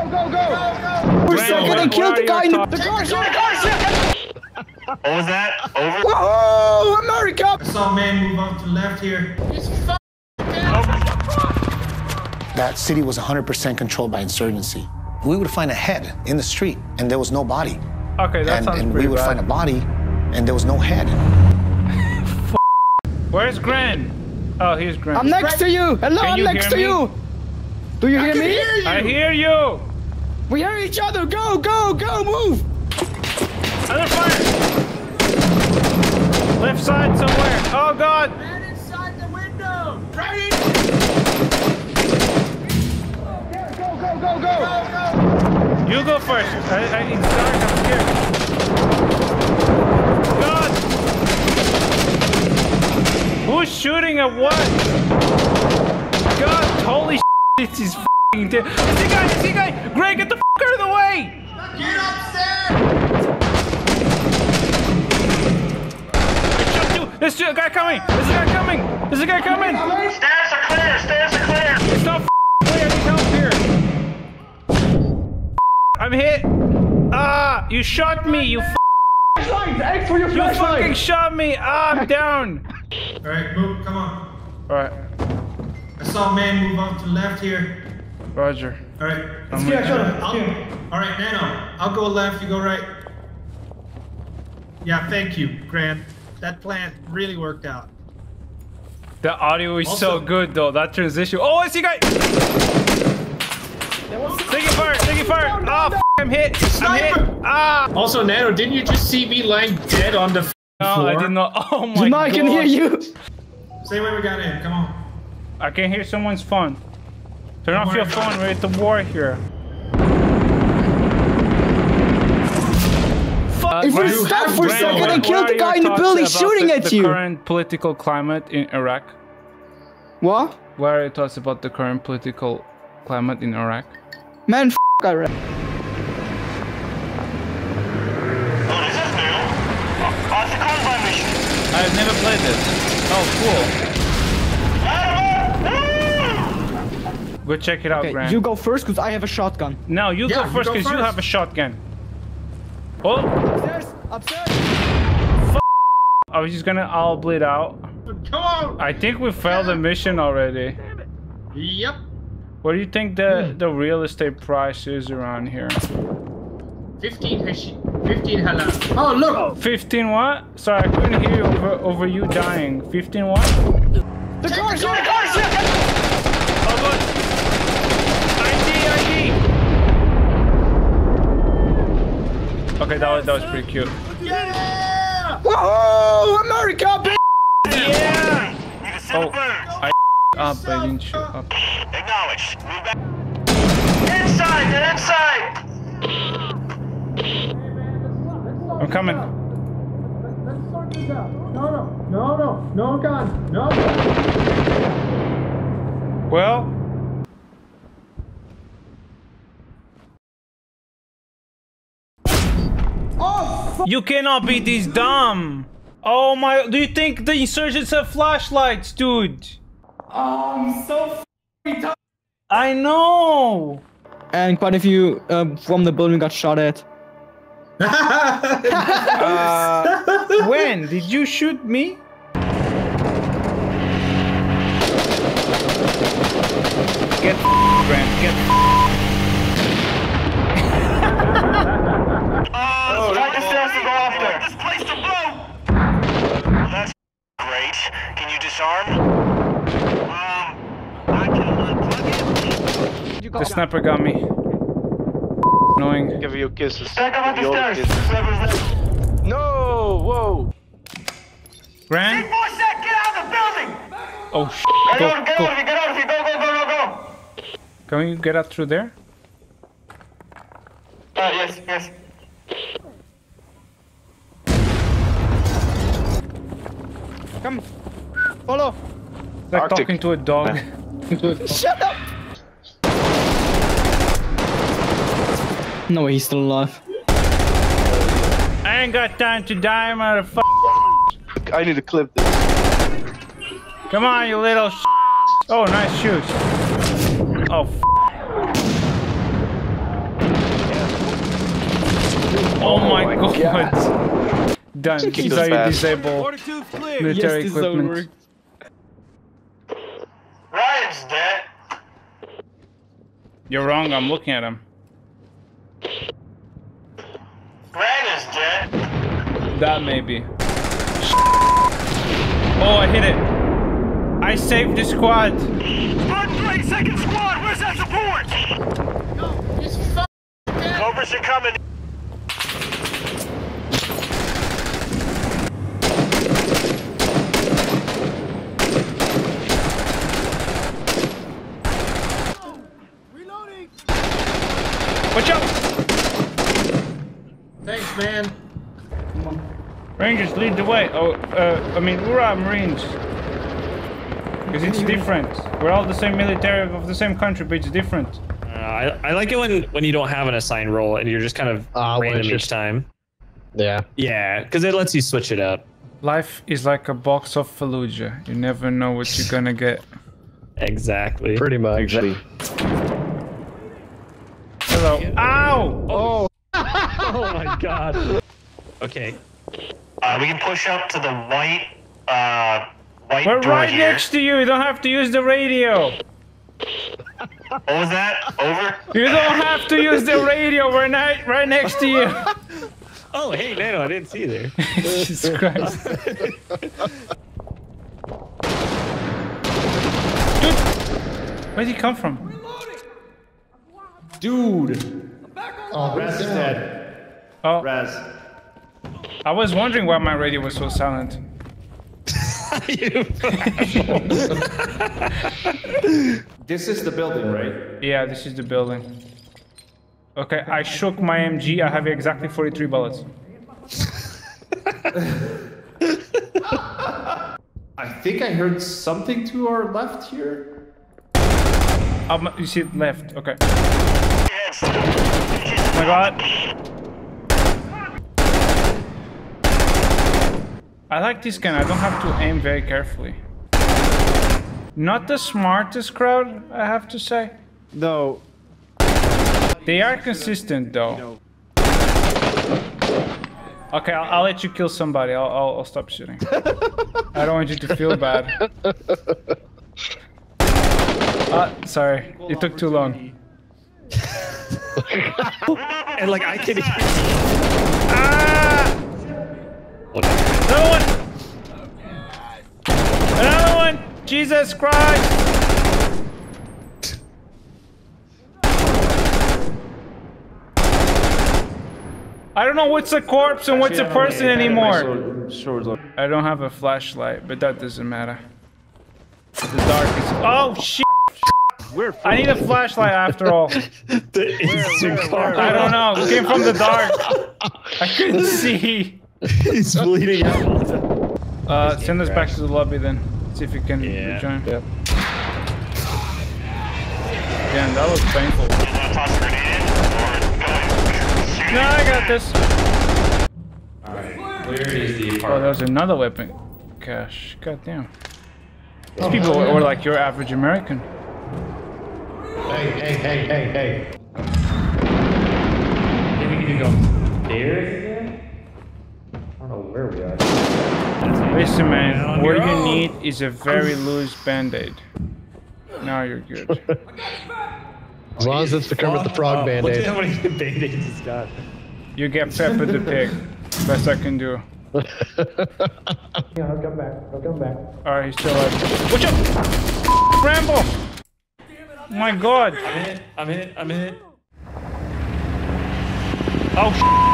Go, go, go! We're Brandon, still where- gonna kill the guy in the, the car, shoot the car, shoot! What was that? Over? Whoa, America! I saw a man move off to the left here. That city was 100% controlled by insurgency. We would find a head in the street, and there was no body. Okay, that and sounds and we would bad. find a body, and there was no head. Where's Gran? Oh, here's Gran. I'm next to you! Hello, Can I'm you next to me? you! Do you hear me? Hear you. I hear you. We hear each other! Go, go, go, move! Other fire. Left side somewhere. Oh God. Man inside the window! Right Go, go, go, go! You go first. I, I need start. I'm scared. God. Who's shooting at what? God, holy shit, this is f***ing dead. It's guy, it's the guy. Greg, get the f*** out of the way. Get upstairs! I shot you. There's a guy coming. There's a guy coming. There's a guy coming. Stairs are clear, stairs are clear. It's not f- clear. I need help here. I'm hit. Ah, you shot me. You f- Flashlight! X for your you fucking shot me. Ah, I'm down. Alright, move, come on. All right, I saw a man move off to the left here. Roger. Alright. I'm Yeah, with sure. you. I'll- Alright, Nano. I'll go left, you go right. Yeah, thank you, Grant. That plan really worked out. The audio is so good though. That transition. Oh, I see guy. Taking fire. Taking fire. Ah, f- I'm hit. I'm hit. Sniper! Ah. Also, Nano, didn't you just see me lying dead on the f- No, floor? I did not. Oh my No, god. I can hear you! Same way we got in, come on. I can hear someone's phone. Turn off your phone. We're at the war here. Fuck. Uh, if you stop for a second what- and kill the guy in the thoughts building about shooting the, at the you? current political climate in Iraq? What? What are your thoughts about the current political climate in Iraq? Man, f Iraq. This is new. It's a. I've never played this. Oh, cool. Go check it out, Okay, Grant. you go first because I have a shotgun. No, you Yeah, go first because you first. have a shotgun. Oh, Upstairs! Upstairs! I was just gonna all bleed out. Come on! I think we failed the mission already. Yep. What do you think the hmm. the real estate price is around here? 15 hashi. 15 halal. Oh, look! 15 what? Sorry, I couldn't hear you over, over you dying. 15 what? The car, shoot the car, shoot! Oh, good. ID, ID. Okay, that was, that was pretty cute. Yeah! Whoa! America, bitch! Yeah! You can send Oh. I up, I didn't shoot up. Acknowledged. Move back. Inside, get inside. I'm coming. Let's sort this out. No, no, no, no, no gun. No. Well, you cannot be this dumb. Oh my! Do you think the insurgents have flashlights, dude? I'm so I know. And quite a few um, from the building got shot at. Uh, when did you shoot me? Get Grant. Get. Oh, right the stairs to go after. This place to blow. Well, that's great. Can you disarm? Um, I can unplug it. The sniper got me. Annoying. Give you kisses. Back up Give you all the stairs. kisses. No! Whoa! Grant. Big boy set, get out of the building! Oh sh. Get Go, out, get go. out of here, get out of here, go, go, go, go, go! Can you get out through there? Uh, yes, yes. Come. Follow. Like Arctic. talking to a dog. Shut up! No way, he's still alive. I ain't got time to die, motherfucker. I need to clip this. Come on, you little sh- Oh, nice shoes. Oh, f- Oh, oh my, god. Done. These are your disabled military Yes, equipment. Ryan's dead. You're wrong. I'm looking at him. Grant is dead. That maybe. Oh, I hit it. I saved the squad. Spartan 3, second squad, where's that support? Cobras are coming. Watch out! Thanks, man. Rangers, lead the way. Oh, uh, I mean, we're all Marines. Because it's different. We're all the same military of the same country, but it's different. Uh, I, I like it when, when you don't have an assigned role and you're just kind of when random each time. Yeah. Yeah, because it lets you switch it up. Life is like a box of Fallujah. You never know what you're gonna get. Exactly. Pretty much. Actually, Hello. Ow! Oh! Oh my god. Okay. Uh, we can push up to the white, uh, white We're door right here. next to you. You don't have to use the radio. What was that? Over? You don't have to use the radio. We're not right next to you. Oh, hey, Nano, I didn't see you there. Jesus Christ. Dude, where'd he come from? Dude. Oh, Raz is dead. Oh, Raz. I was wondering why my radio was so silent. This is the building, right? Yeah, this is the building. Okay, I shook my MG. I have exactly 43 bullets. I think I heard something to our left here. Um, you see it left. Okay. Yes. Oh my god. I like this gun. I don't have to aim very carefully. Not the smartest crowd, I have to say. no. They are consistent though. Okay, I'll, I'll let you kill somebody. I'll, I'll, I'll stop shooting. I don't want you to feel bad. Uh, sorry, it took too long. and like I can hear. Ah! Another one! Another one! Jesus Christ! I don't know what's a corpse and what's a person anymore. I don't have a flashlight, but that doesn't matter. The dark is. Oh shit! We're I need a flashlight after all. The instant car. I don't know. It came from the dark. I couldn't see. He's bleeding out. Uh, send us back to the lobby then. See if you can Yeah. rejoin. Damn, that was painful. You want to toss a grenade in? Or go ahead. Shoot No, I got this. Where is the Oh, there was another weapon cache. God damn. These people were, were like your average American. Hey, hey, hey, hey, hey. Maybe we can go upstairs again? I don't know where we are. Listen, man, on what you own. need is a very loose band-aid. Now you're good. As long as it's the Kermit the Frog Oh, band Look at aid. how many band-aids he's got. You get Peppa the Pig. Best I can do. Yeah, I'll come back. I'll come back. Alright, he's still alive. Watch out! Rambo! My god! I'm in it. I'm in it. I'm in it. Oh,